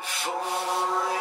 If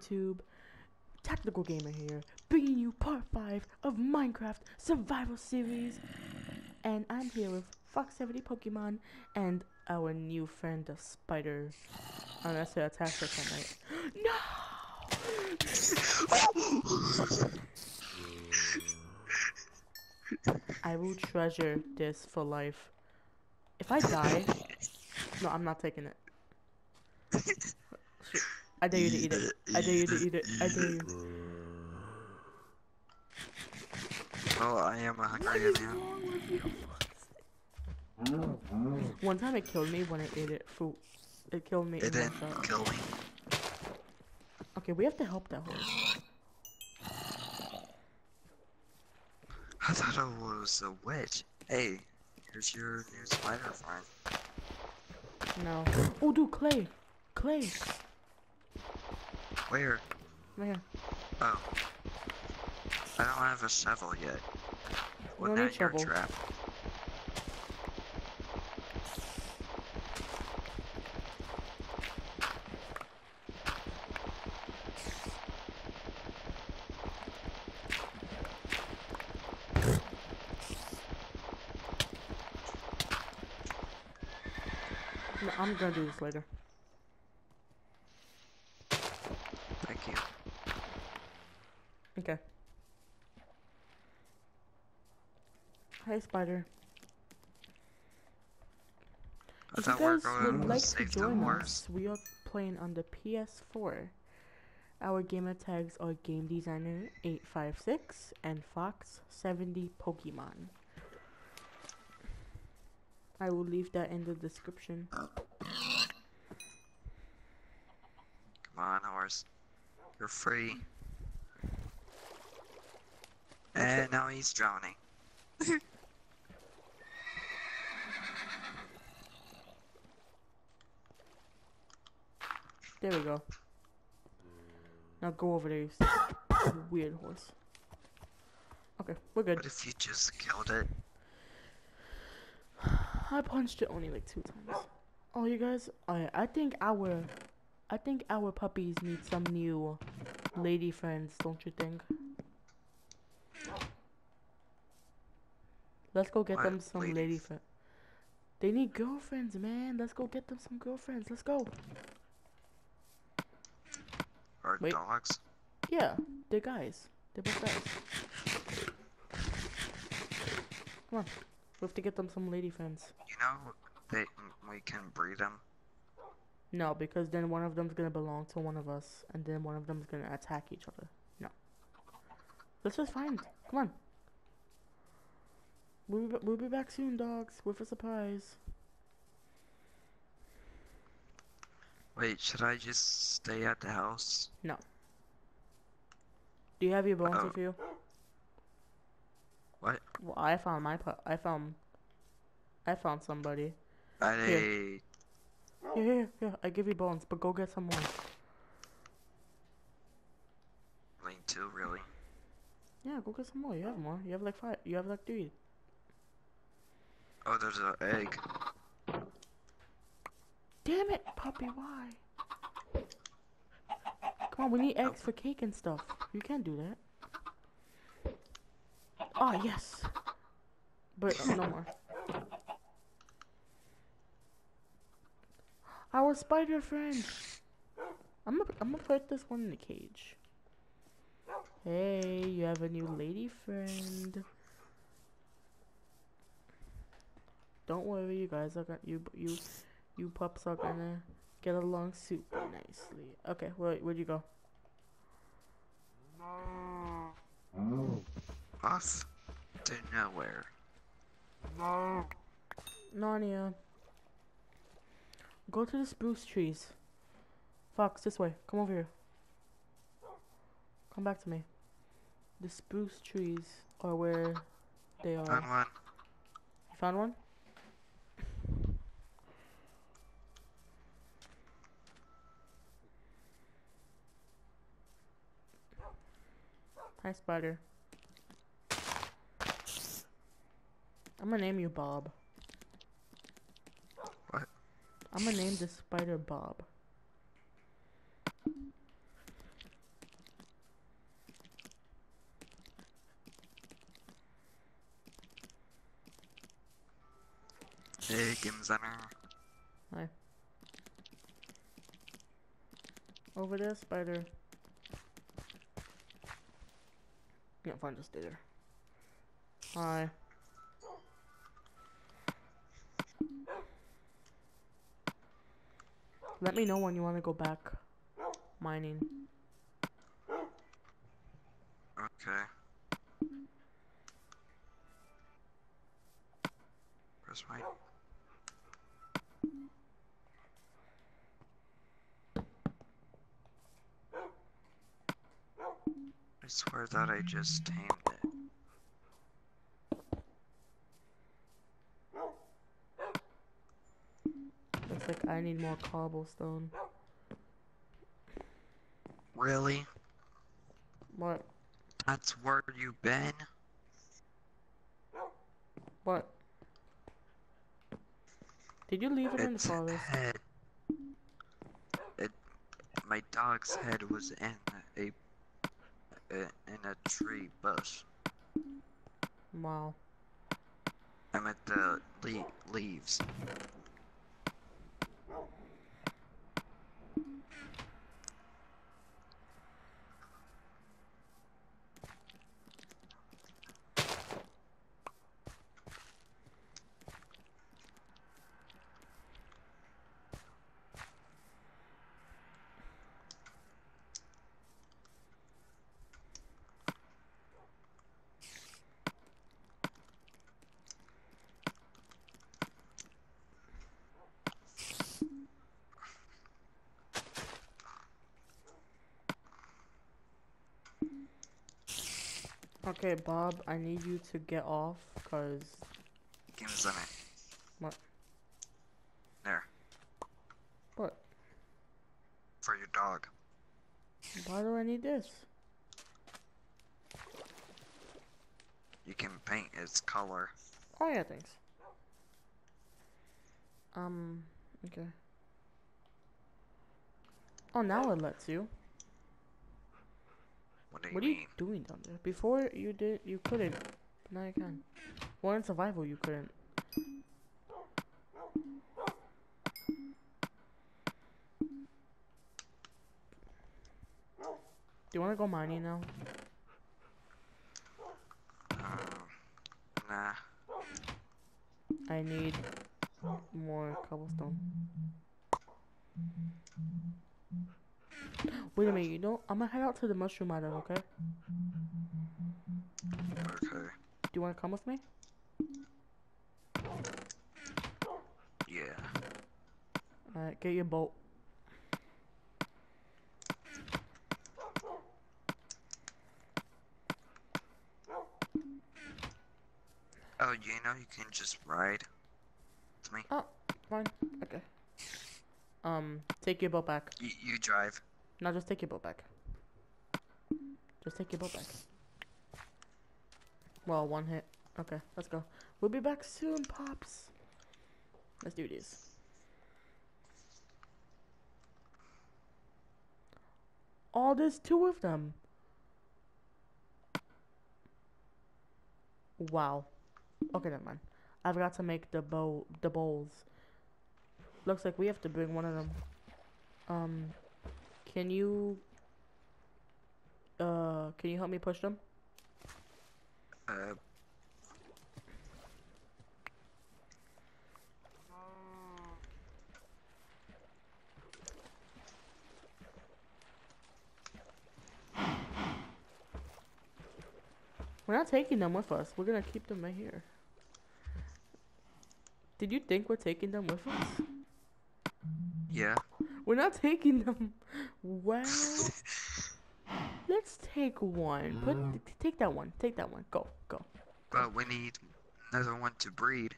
YouTube? Tactical Gamer here, bringing you part 5 of Minecraft Survival Series. And I'm here with Fox 70 Pokemon and our new friend, the Spider. Oh, Unless it attacks us at night. No! I will treasure this for life. If I die, no, I'm not taking it. I dare you to eat it. I dare you to eat it. I dare you. Oh, I am a hungry man. One time it killed me when I ate it. Fruit. It killed me. It didn't kill me. Okay, we have to help that horse. I thought it was a witch. Hey, here's your new spider farm. No. Oh, dude, clay. Clay. Where? Right here. Oh. I don't have a shovel yet. Well, now need you're trapped. I'm gonna do this later. Thank you. Okay. Hi, Spider. If you thought we were guys would like to join us, we are playing on the PS4. Our gamer tags are Game Designer 856 and Fox 70 Pokemon. I will leave that in the description. Come on, horse. You're free. And now he's drowning. There we go. Now go over there, you weird horse. Okay, we're good. What if you just killed it? I punched it only like two times. Oh, you guys, I I think our, I think our puppies need some new lady friends, don't you think? Let's go get What them some lady friends. They need girlfriends, man. Let's go get them some girlfriends. Let's go. Or Wait. dogs? Yeah, they're guys. They're both guys. Come on, we have to get them some lady friends. You know, they we can breed them. No, because then one of them's gonna belong to one of us, and then one of them's gonna attack each other. No. Let's just find. Come on. We'll be, we'll be back soon, dogs, with a surprise. Wait, should I just stay at the house? No. Do you have your bones Oh. with you? What? Well, I found my I found. I found somebody. I Here, here, here. I give you bones, but go get some more. Lane two, really. Yeah, go get some more. You have more. You have like five. You have like three. Oh, there's an egg. Damn it, puppy, why? Come on, we need eggs for cake and stuff. You can't do that. Oh, yes. But no more. Our spider friend. I'm gonna, I'm gonna put this one in the cage. Hey, you have a new lady friend. Don't worry, you guys are gonna you you you pups are gonna get along super nicely. Okay, where where'd you go? Off to nowhere. No. Narnia. Go to the spruce trees. Fox, this way. Come over here. Come back to me. The spruce trees are where they are. Found one. You found one? Hi, spider. I'm gonna name you Bob. What? I'm gonna name this spider Bob. Hey, Gimzana. Hi. Over there, spider. Fine, just stay there. Hi. Let me know when you want to go back mining. Okay. Press right. Swear that I just tamed it. Looks like I need more cobblestone. Really? What? That's where you've been? What? Did you leave it in the forest? head. It, my dog's head was in a in a tree bush. Wow. I meant the le leaves. Okay, Bob, I need you to get off, cause Game's on it. What? There, what? for your dog. Why do I need this? You can paint its color. Oh yeah, thanks. Um, okay. Oh, now it lets you. What do you What are mean? you doing down there? Before you did, you couldn't. Now you can. Well, in survival, you couldn't. Do you want to go mining now? Um, nah. I need more cobblestone. Wait a minute, you know, I'm gonna head out to the mushroom island, okay? Okay. Do you wanna come with me? Yeah. Alright, get your boat. Oh, you know you can just ride with me. Oh, fine. Okay. Um, take your boat back. You, you drive. Now just take your boat back. Just take your boat back. Well, one hit. Okay, let's go. We'll be back soon, Pops. Let's do this. All oh, there's two of them. Wow. Okay, never mind. I've got to make the bow. the bowls. Looks like we have to bring one of them. Um can you, uh, can you help me push them? Uh, We're not taking them with us. We're gonna keep them right here. Did you think we're taking them with us? yeah. We're not taking them. Well, let's take one. Put take that one. Take that one. Go, go. But we need another one to breed.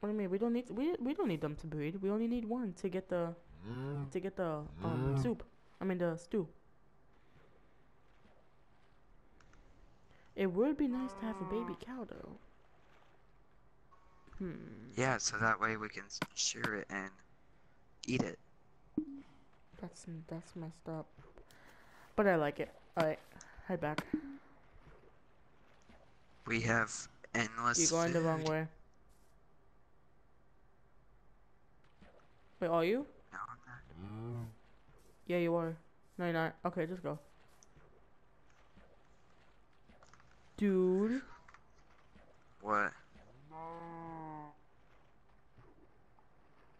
What do you mean? We don't need we we don't need them to breed. We only need one to get the to get the um soup. I mean the stew. It would be nice to have a baby cow though. Hmm. Yeah, so that way we can share it and eat it. That's that's messed up. But I like it. Alright, head back. We have endless. You're going the wrong way. Wait, are you? No, I'm not. Yeah, you are. No, you're not. Okay, just go. Dude. What?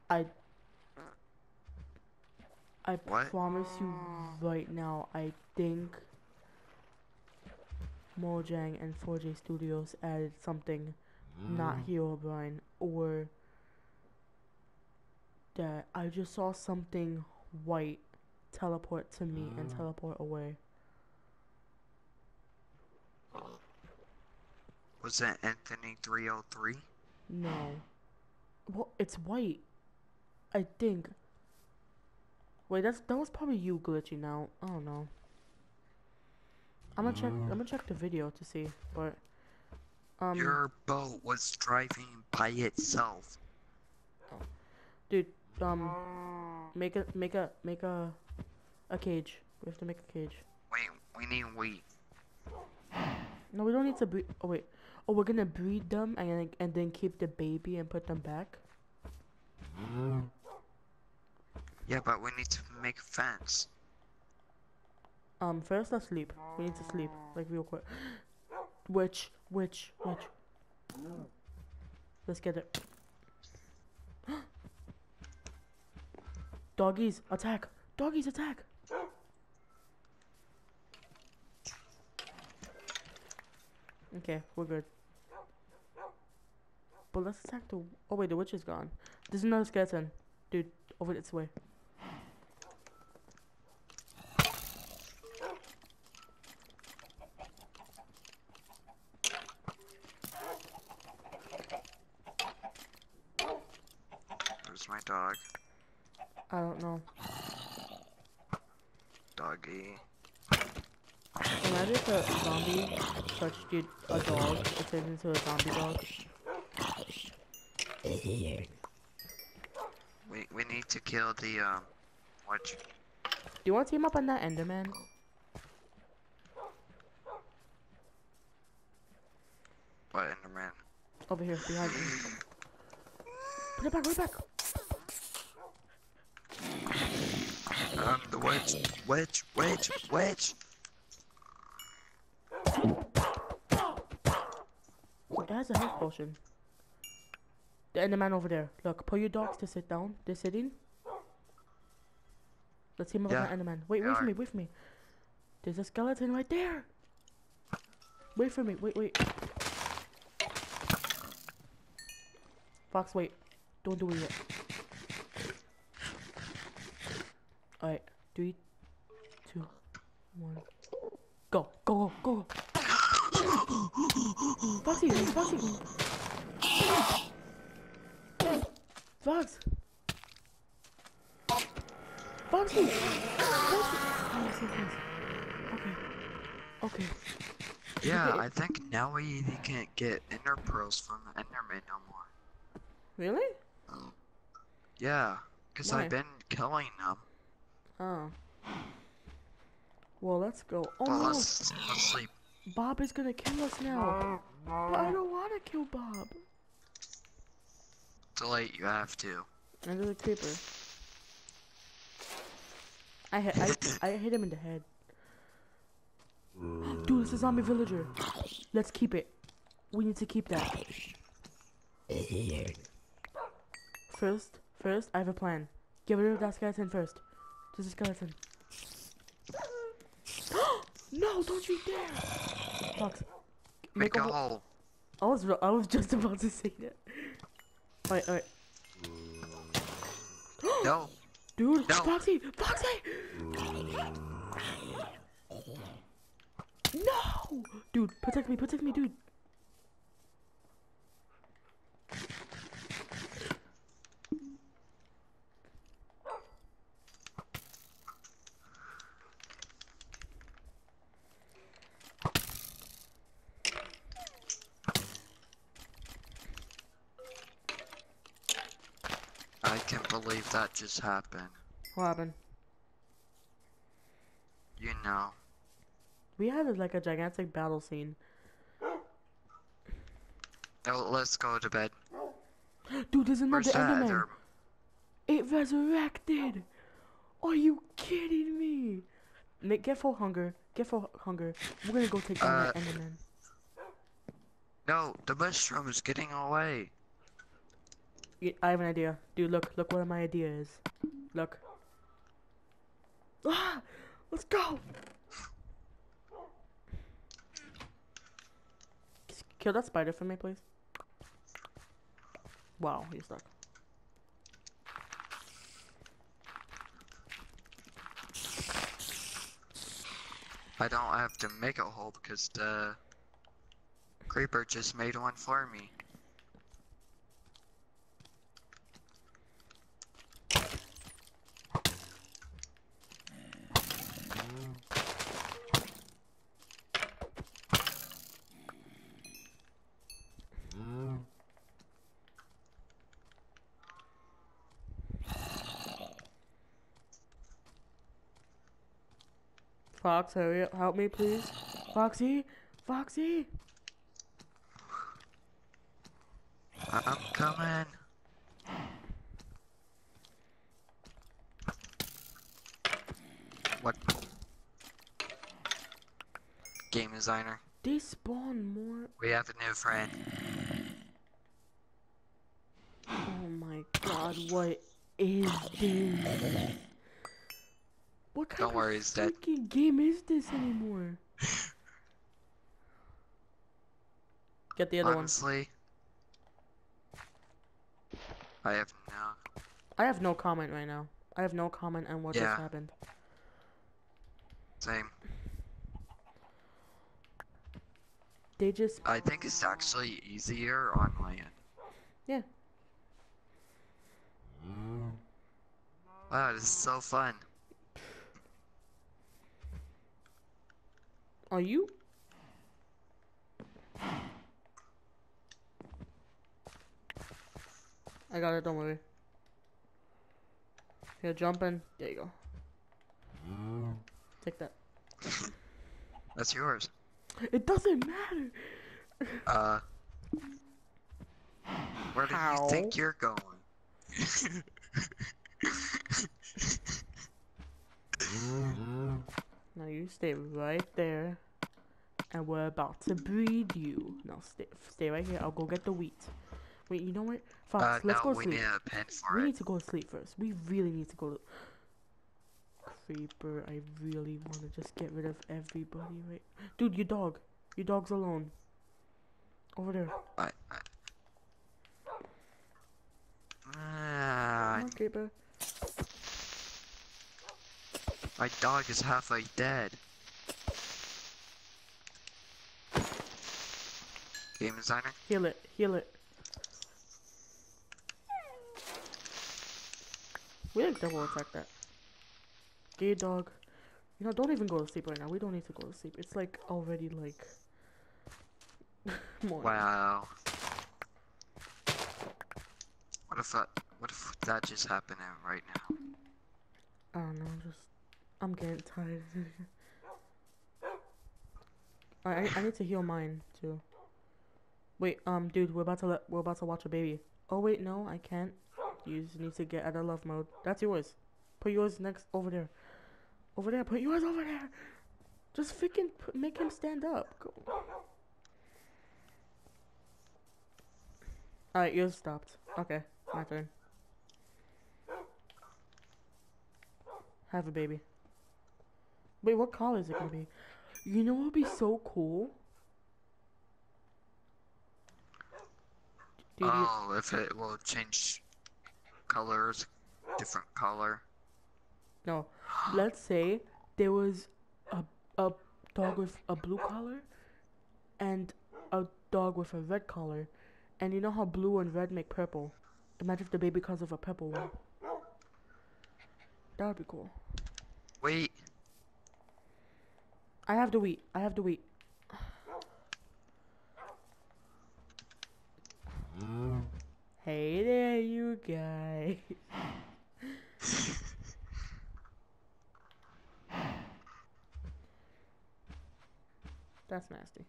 I I What? promise you right now, I think Mojang and 4J Studios added something not mm. Herobrine or that I just saw something white teleport to me and mm. teleport away. Was that Entity 303? No. Well, it's white. I think. Wait, that's that was probably you glitching out. I don't know. I'm gonna check. I'm gonna check the video to see, but um, Your boat was driving by itself. dude, um, make a make a make a a cage. We have to make a cage. Wait, we need wheat. No, we don't need to breed. Oh wait. Oh, we're gonna breed them and and then keep the baby and put them back. Yeah, but we need to make fence. Um, first let's sleep. We need to sleep, like real quick. Which, which, which? Let's get it. Doggies, attack! Doggies, attack! Okay, we're good. But let's attack the. Oh wait, the witch is gone. There's another skeleton, dude, over its way. Where's my dog? I don't know. Doggy. Imagine if a zombie you, a dog, it turns into a zombie dog. We we need to kill the um what Do you want to team up on that Enderman? what Enderman? Over here, behind me. Put it back, put it back! Um the witch witch witch witch It has a health potion. The Enderman over there. Look, put your dogs to sit down. They're sitting. Let's team up Yeah, on that Enderman. Wait, wait for me, wait for me. There's a skeleton right there! Wait for me, wait, wait. Fox, wait. Don't do it yet. Alright, three, two, one. Go, go, go, go. Foxy, Foxy. Fox. Foxy. Foxy. So close. Okay. Okay. Yeah, Okay. I think now we can't get Ender pearls from the Enderman no more. Really? Yeah, because I've been killing them. Oh. Well, let's go. Oh Well, no! let's, let's sleep. Bob is gonna kill us now. But I don't want to kill Bob. Too late, you have to. Under the creeper. I hit. I, I hit him in the head. Dude, it's a zombie villager. Let's keep it. We need to keep that. First, first, I have a plan. Get rid of that skeleton first. Just a skeleton. No, don't you dare! Fox, Make, a a hole- hole. I was I was just about to say that. Alright, alright. No. Dude, No. Foxy! Foxy! No! Dude, protect me, protect me, dude. I can't believe that just happened. What happened? You know. We had like a gigantic battle scene. Now let's go to bed. Dude, there's another Enderman. other? It resurrected. Are you kidding me? Nick, get full hunger. Get full hunger. We're gonna go take down that Uh, Enderman. No, the mushroom is getting away. I have an idea. Dude, look, look what my idea is. Look. Ah! Let's go! Kill that spider for me, please. Wow, he's stuck. I don't have to make a hole because the creeper just made one for me. Fox, hurry up, help me, please. Foxy! Foxy! I'm coming. What? Game designer. They spawn more. We have a new friend. Oh my god, what is this? What kind Don't of worry, he's dead. freaking game is this anymore? Get the other one. Honestly, I have no. I have no comment right now. I have no comment on what Yeah. just happened. Same. They just I think it's actually easier on land. yeah. Wow, this is so fun. Are you? I got it. Don't worry. Here, jump in. There you go. Take that. That's yours. It doesn't matter. Uh. Where do you think you're going? Now you stay right there, and we're about to breed you. No, stay, stay right here. I'll go get the wheat. Wait, you know what? Fox, Uh, let's no, go we sleep. need a pen for We it. need to go to sleep first. We really need to go to. Creeper, I really want to just get rid of everybody, right? Dude, your dog. Your dog's alone. Over there. I, I... Ah, Come on, Creeper. My dog is halfway dead. Game designer? Heal it. Heal it. We didn't double attack that. Gay dog. You know, don't even go to sleep right now. We don't need to go to sleep. It's like already like morning. Wow. What if that, what if that just happened right now? I don't know, just I'm getting tired. I I I need to heal mine too. Wait, um, dude, we're about to let we're about to watch a baby. Oh wait, no, I can't. You just need to get out of love mode. That's yours. Put yours next over there. Over there. Put yours over there. Just freaking make him stand up. Go. All right, yours stopped. Okay, my turn. Have a baby. Wait, what color is it gonna be? You know what would be so cool? Dude, Oh, if it will change colors, different color. no. Let's say there was a a dog with a blue collar and a dog with a red collar, and you know how blue and red make purple. Imagine if the baby comes with a purple one. That would be cool. Wait, I have to wait. I have to wait. Hey there, you guys. That's nasty.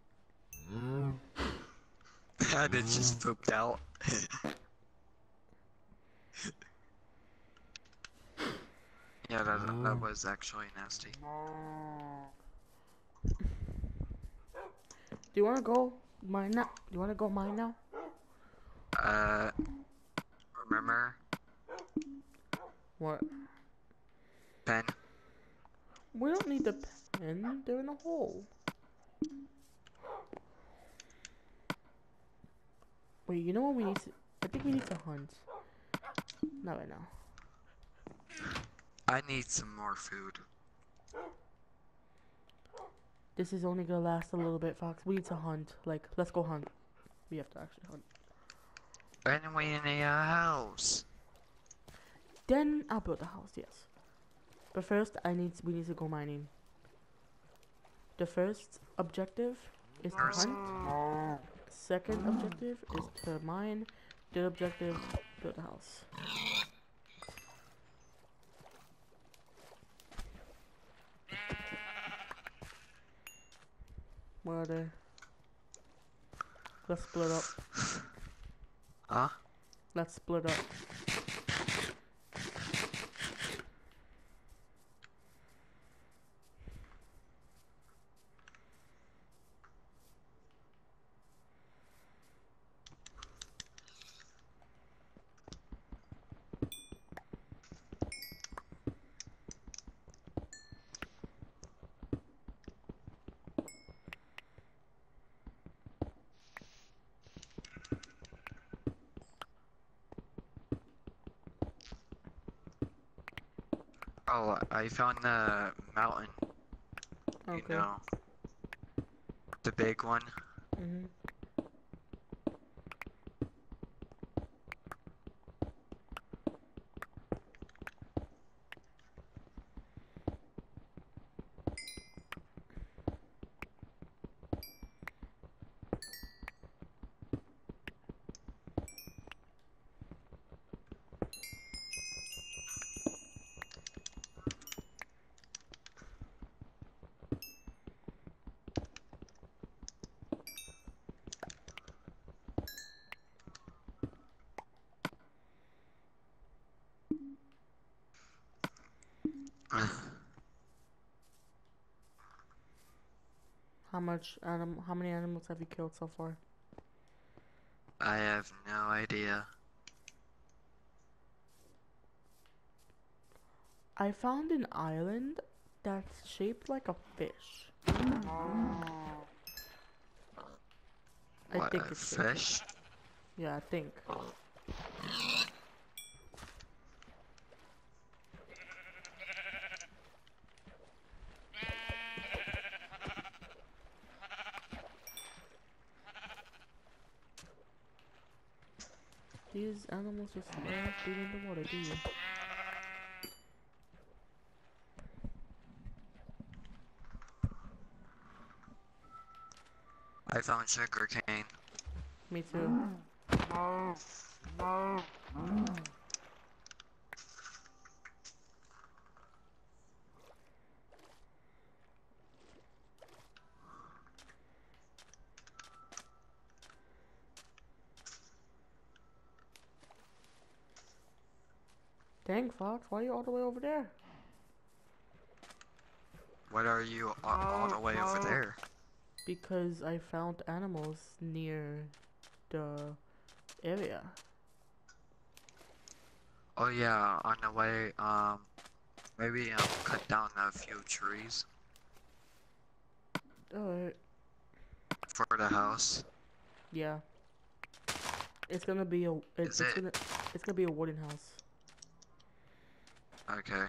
and it just pooped out. yeah, that that was actually nasty. Do you wanna go mine now? Do you wanna go mine now? Uh, remember What? pen? We don't need the pen. They're in a hole. Wait, you know what we need to? I think we need to hunt. Not right now. I need some more food. This is only gonna last a little bit, Fox. We need to hunt. Like, let's go hunt. We have to actually hunt. We in a uh, house? Then I'll build a house. Yes. But first, I need. We need to go mining. The first objective is to hunt. Second objective is to mine. Third objective, build a house. Where are they? Let's split up. Huh? Let's split up. Oh, I found the mountain. Okay. You know, the big one. hmm How much anim- How many animals have you killed so far? I have no idea. I found an island that's shaped like a fish. I what, think a it's shaped fish? Yeah, I think. These animals just love being in the water, do you? I found sugar cane. Me too. Dang, Fox, why are you all the way over there? What are you all, all the way over there? Because I found animals near the area. Oh yeah, on the way, um, maybe um, cut down a few trees Alright. for the house. Yeah. It's gonna be a. It, it's it- gonna. It's gonna be a wooden house. Okay.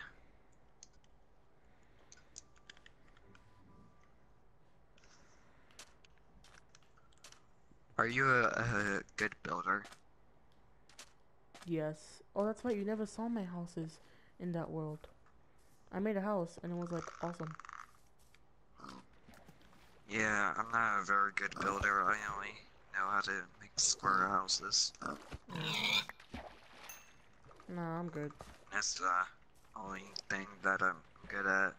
Are you a, a good builder? Yes. Oh, that's right. You never saw my houses in that world. I made a house and it was like awesome. Yeah, I'm not a very good builder. I only know how to make square houses. Nah, I'm good. That's the only thing that I'm good at.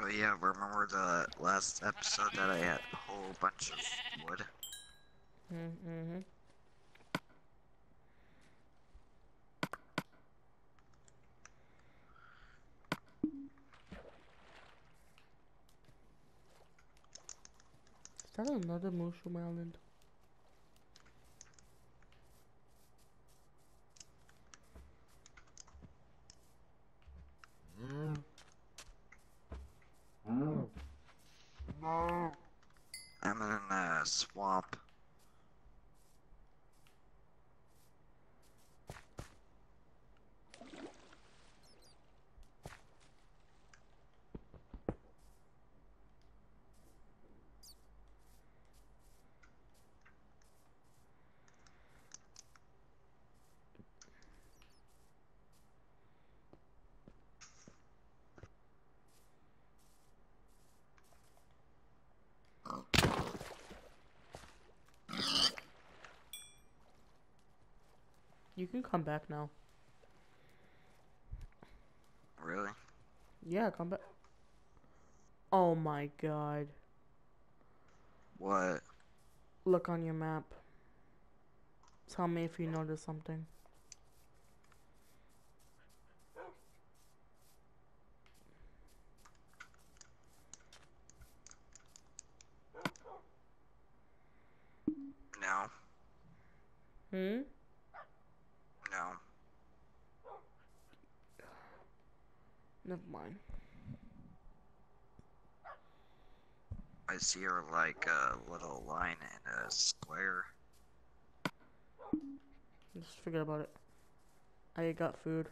Oh yeah, remember the last episode that I had a whole bunch of wood? Mm-hmm. That another mushroom island? I'm in a swamp. You can come back now. Really? Yeah, come back. Oh my god. What? Look on your map. Tell me if you notice something. No. Hmm? No. Never mind. I see her like a little line in a square. Just forget about it. I got food.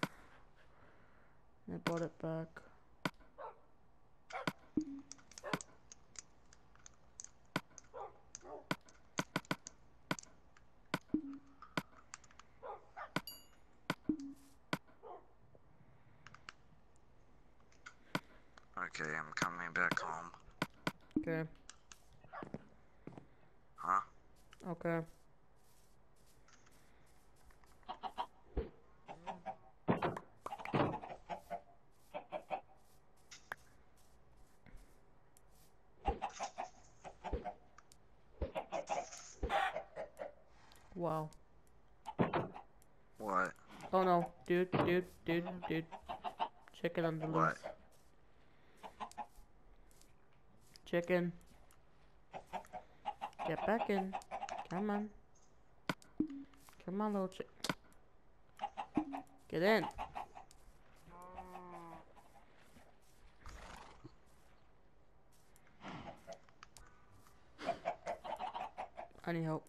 I brought it back. Okay, I'm coming back home. Okay. Huh? Okay. Wow. What? Oh no, dude, dude, dude, dude. Chicken on the loose. What? Chicken. Get back in. Come on. Come on, little chick. Get in. I need help.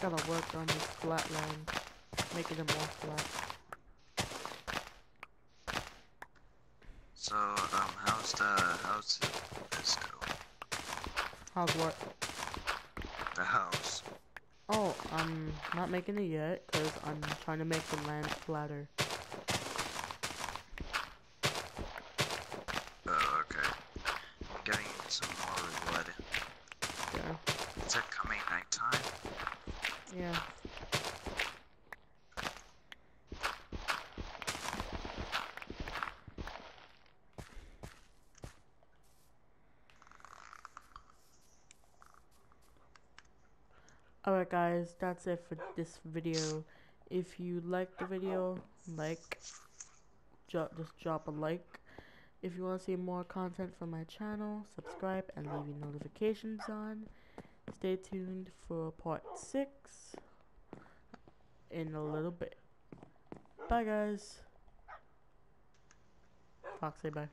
Gotta work on this flat land, making it more flat. So, um, how's the how's this go? How's what? The house. Oh, I'm not making it yet because I'm trying to make the land flatter. Oh, okay. I'm getting some more wood. Yeah. Is it coming nighttime? Yeah. Guys, that's it for this video. If you like the video, like, just drop a like. If you want to see more content from my channel, subscribe and leave your notifications on. Stay tuned for part 6 in a little bit. Bye guys. Fox, say bye.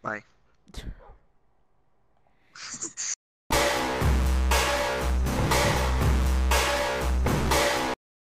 Bye.